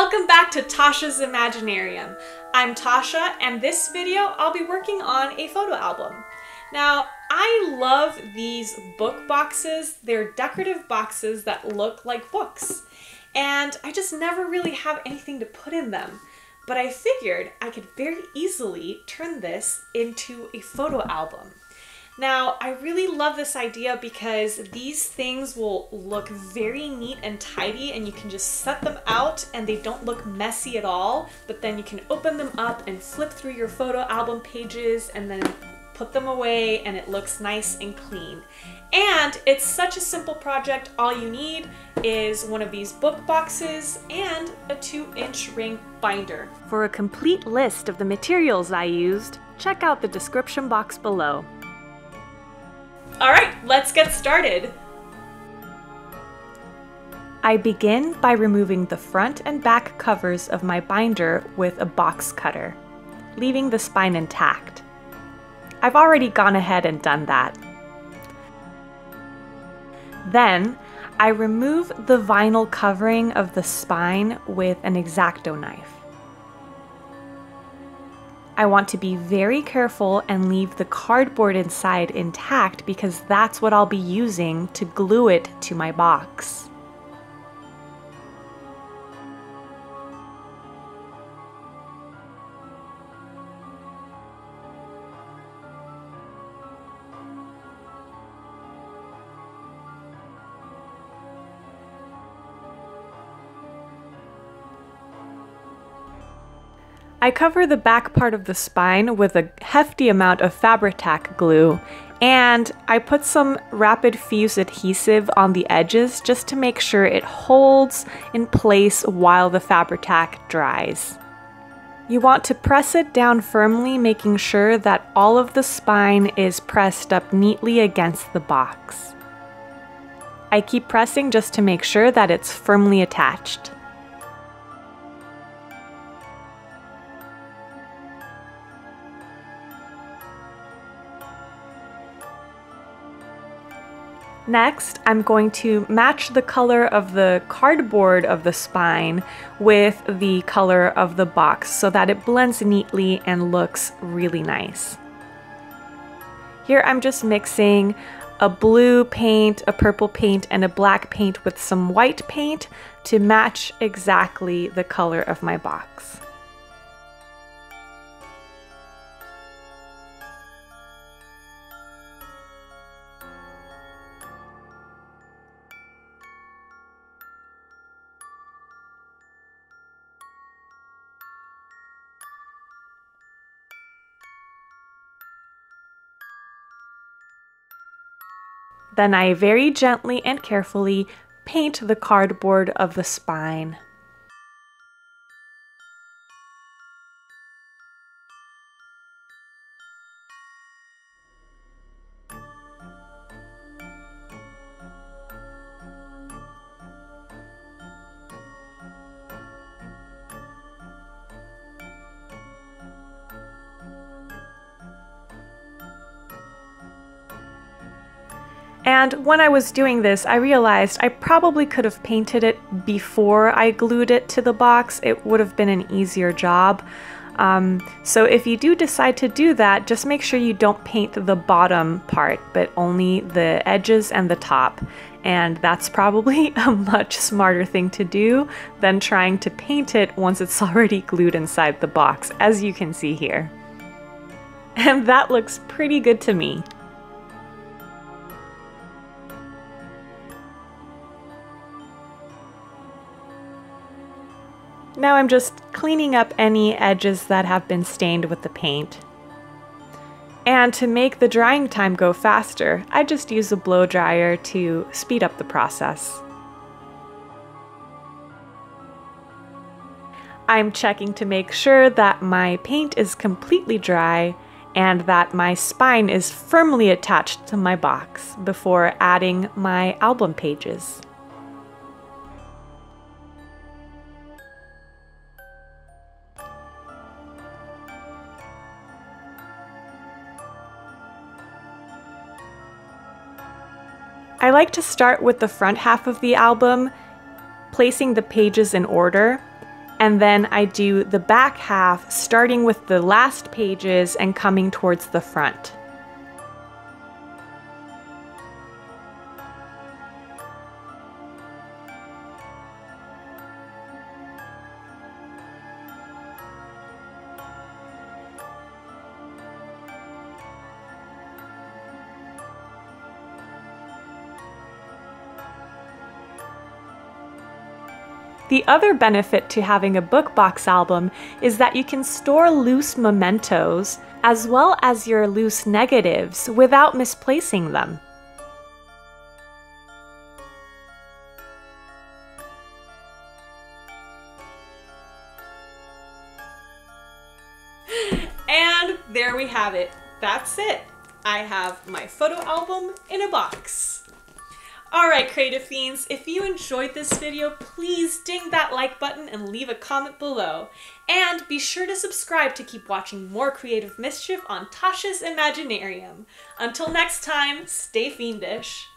Welcome back to Tasha's Imaginarium. I'm Tasha and this video I'll be working on a photo album. Now, I love these book boxes. They're decorative boxes that look like books. And I just never really have anything to put in them. But I figured I could very easily turn this into a photo album. Now, I really love this idea because these things will look very neat and tidy and you can just set them out and they don't look messy at all, but then you can open them up and flip through your photo album pages and then put them away and it looks nice and clean. And it's such a simple project. All you need is one of these book boxes and a two inch ring binder. For a complete list of the materials I used, check out the description box below. All right, let's get started. I begin by removing the front and back covers of my binder with a box cutter, leaving the spine intact. I've already gone ahead and done that. Then, I remove the vinyl covering of the spine with an X-Acto knife. I want to be very careful and leave the cardboard inside intact because that's what I'll be using to glue it to my box. I cover the back part of the spine with a hefty amount of Fabri-Tac glue and I put some rapid fuse adhesive on the edges just to make sure it holds in place while the Fabri-Tac dries. You want to press it down firmly, making sure that all of the spine is pressed up neatly against the box. I keep pressing just to make sure that it's firmly attached. Next, I'm going to match the color of the cardboard of the spine with the color of the box so that it blends neatly and looks really nice. Here I'm just mixing a blue paint, a purple paint, and a black paint with some white paint to match exactly the color of my box. Then I very gently and carefully paint the cardboard of the spine. And when I was doing this, I realized I probably could have painted it before I glued it to the box. It would have been an easier job. Um, so if you do decide to do that, just make sure you don't paint the bottom part, but only the edges and the top. And that's probably a much smarter thing to do than trying to paint it once it's already glued inside the box, as you can see here. And that looks pretty good to me. Now I'm just cleaning up any edges that have been stained with the paint. And to make the drying time go faster, I just use a blow dryer to speed up the process. I'm checking to make sure that my paint is completely dry and that my spine is firmly attached to my box before adding my album pages. I like to start with the front half of the album, placing the pages in order, and then I do the back half starting with the last pages and coming towards the front. The other benefit to having a book box album is that you can store loose mementos as well as your loose negatives without misplacing them. And there we have it. That's it. I have my photo album in a box. Alright, Creative Fiends, if you enjoyed this video, please ding that like button and leave a comment below. And be sure to subscribe to keep watching more creative mischief on Tasha's Imaginarium. Until next time, stay fiendish.